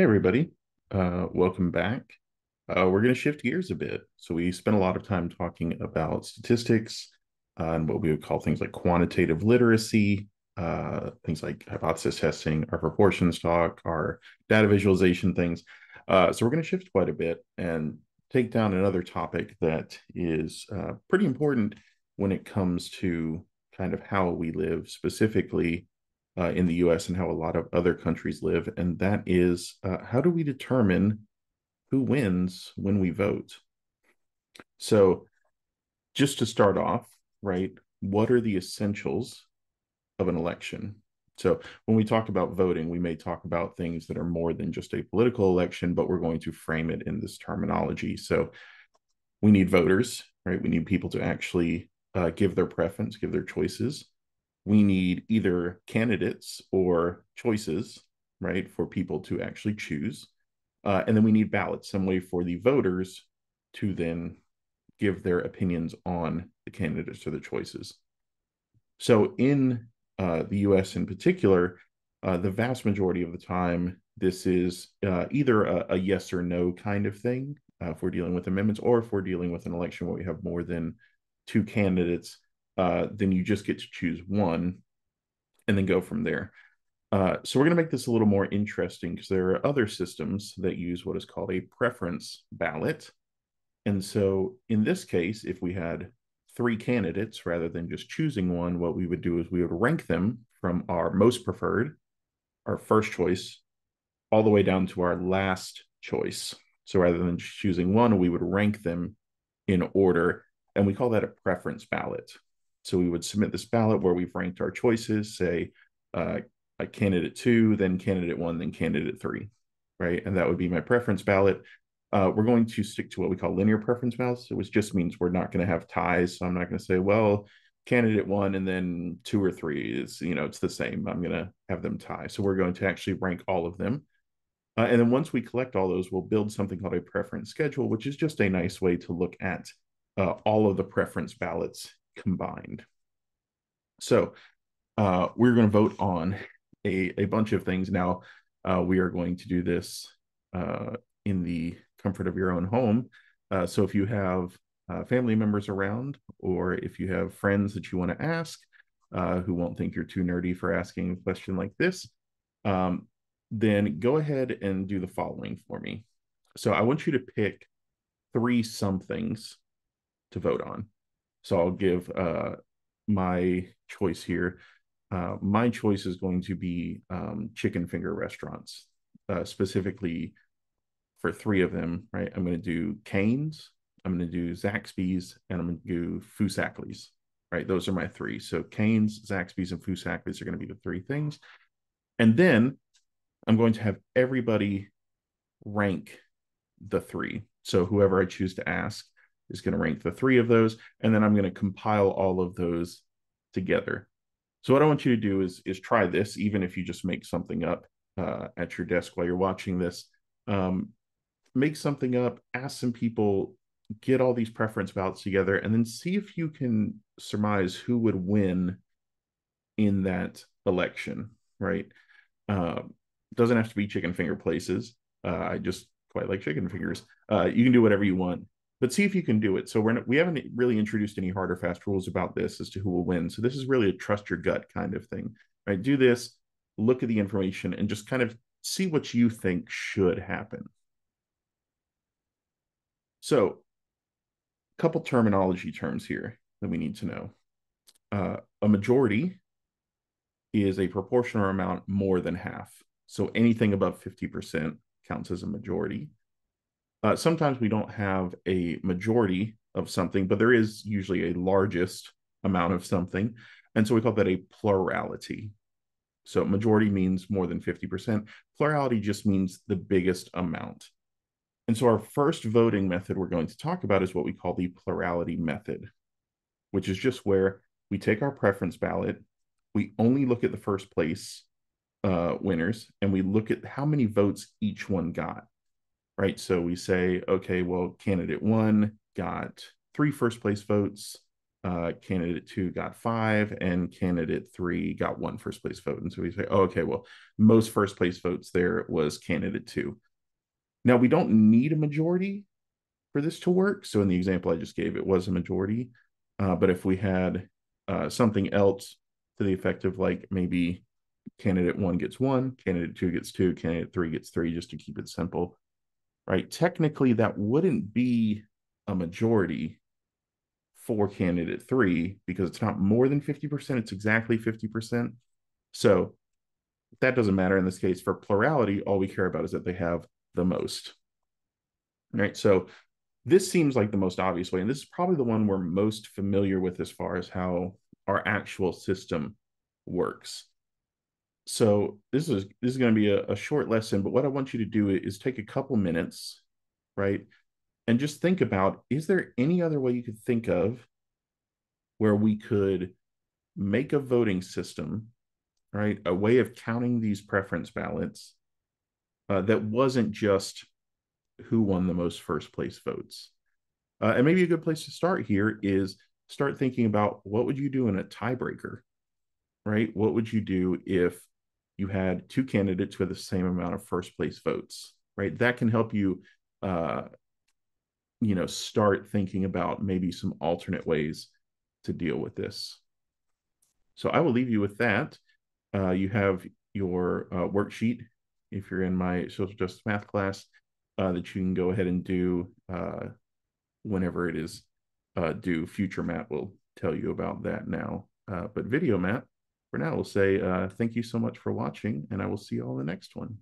Hey, everybody. Uh, welcome back. Uh, we're going to shift gears a bit. So, we spent a lot of time talking about statistics uh, and what we would call things like quantitative literacy, uh, things like hypothesis testing, our proportions talk, our data visualization things. Uh, so, we're going to shift quite a bit and take down another topic that is uh, pretty important when it comes to kind of how we live specifically uh, in the US and how a lot of other countries live. And that is uh, how do we determine who wins when we vote? So, just to start off, right, what are the essentials of an election? So, when we talk about voting, we may talk about things that are more than just a political election, but we're going to frame it in this terminology. So, we need voters, right? We need people to actually uh, give their preference, give their choices we need either candidates or choices, right, for people to actually choose. Uh, and then we need ballots, some way for the voters to then give their opinions on the candidates or the choices. So in uh, the US in particular, uh, the vast majority of the time, this is uh, either a, a, yes or no kind of thing uh, if we're dealing with amendments, or if we're dealing with an election where we have more than two candidates uh, then you just get to choose one and then go from there. Uh, so we're going to make this a little more interesting because there are other systems that use what is called a preference ballot. And so in this case, if we had three candidates rather than just choosing one, what we would do is we would rank them from our most preferred, our first choice, all the way down to our last choice. So rather than choosing one, we would rank them in order. And we call that a preference ballot. So we would submit this ballot where we've ranked our choices, say uh, candidate two, then candidate one, then candidate three, right? And that would be my preference ballot. Uh, we're going to stick to what we call linear preference ballots, which just means we're not going to have ties. So I'm not going to say, well, candidate one and then two or three is, you know, it's the same. I'm going to have them tie. So we're going to actually rank all of them. Uh, and then once we collect all those, we'll build something called a preference schedule, which is just a nice way to look at uh, all of the preference ballots combined. So uh, we're going to vote on a, a bunch of things. Now, uh, we are going to do this uh, in the comfort of your own home. Uh, so if you have uh, family members around, or if you have friends that you want to ask uh, who won't think you're too nerdy for asking a question like this, um, then go ahead and do the following for me. So I want you to pick three somethings to vote on. So I'll give uh, my choice here. Uh, my choice is going to be um, chicken finger restaurants, uh, specifically for three of them. Right, I'm going to do Cane's, I'm going to do Zaxby's, and I'm going to do Foosackly's. Right, those are my three. So Cane's, Zaxby's, and Foosackly's are going to be the three things, and then I'm going to have everybody rank the three. So whoever I choose to ask, is going to rank the three of those, and then I'm going to compile all of those together. So what I want you to do is is try this, even if you just make something up uh, at your desk while you're watching this. Um, make something up, ask some people, get all these preference ballots together, and then see if you can surmise who would win in that election. Right? Uh, doesn't have to be chicken finger places. Uh, I just quite like chicken fingers. Uh, you can do whatever you want but see if you can do it. So we're not, we haven't really introduced any hard or fast rules about this as to who will win. So this is really a trust your gut kind of thing, right? Do this, look at the information, and just kind of see what you think should happen. So, a couple terminology terms here that we need to know. Uh, a majority is a proportional amount more than half. So anything above 50% counts as a majority uh, sometimes we don't have a majority of something, but there is usually a largest amount of something. And so we call that a plurality. So majority means more than 50%. Plurality just means the biggest amount. And so our first voting method we're going to talk about is what we call the plurality method, which is just where we take our preference ballot, we only look at the first place uh, winners, and we look at how many votes each one got right? So we say, okay, well, candidate one got three first place votes, uh, candidate two got five, and candidate three got one first place vote. And so we say, oh, okay, well, most first place votes there was candidate two. Now we don't need a majority for this to work. So in the example I just gave, it was a majority. Uh, but if we had uh, something else to the effect of like maybe candidate one gets one, candidate two gets two, candidate three gets three, just to keep it simple, right? Technically, that wouldn't be a majority for candidate three because it's not more than 50%, it's exactly 50%. So that doesn't matter in this case. For plurality, all we care about is that they have the most. Right. So this seems like the most obvious way, and this is probably the one we're most familiar with as far as how our actual system works. So this is this is going to be a, a short lesson, but what I want you to do is take a couple minutes, right, and just think about is there any other way you could think of where we could make a voting system, right, a way of counting these preference ballots uh, that wasn't just who won the most first place votes. Uh, and maybe a good place to start here is start thinking about what would you do in a tiebreaker, right? What would you do if you had two candidates with the same amount of first place votes, right? That can help you, uh, you know, start thinking about maybe some alternate ways to deal with this. So I will leave you with that. Uh, you have your uh, worksheet if you're in my social justice math class uh, that you can go ahead and do uh, whenever it is uh, due. Future Matt will tell you about that now. Uh, but video Matt, for now, we'll say uh, thank you so much for watching, and I will see you all in the next one.